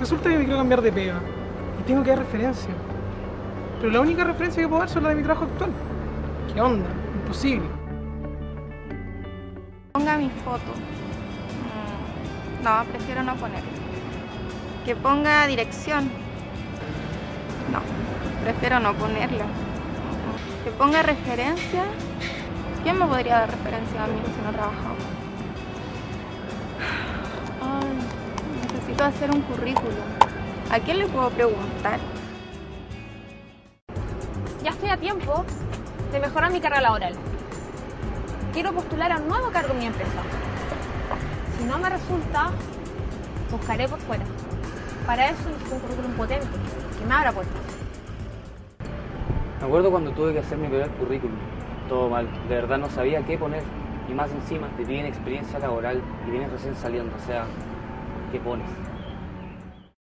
Resulta que me quiero cambiar de pega y tengo que dar referencia. Pero la única referencia que puedo dar son la de mi trabajo actual. ¿Qué onda? Imposible. Ponga mi foto. Mm, No, prefiero no ponerlo. Que ponga dirección. No, prefiero no ponerlo. Que ponga referencia. ¿Quién me podría dar referencia a mí si no he necesito hacer un currículum. ¿A quién le puedo preguntar? Ya estoy a tiempo de mejorar mi carga laboral. Quiero postular a un nuevo cargo en mi empresa. Si no me resulta, buscaré por fuera. Para eso necesito un currículum potente, que me abra puertas. Me acuerdo cuando tuve que hacer mi primer currículum. Todo mal. De verdad no sabía qué poner. Y más encima te piden experiencia laboral y vienes recién saliendo. O sea, ¿qué pones?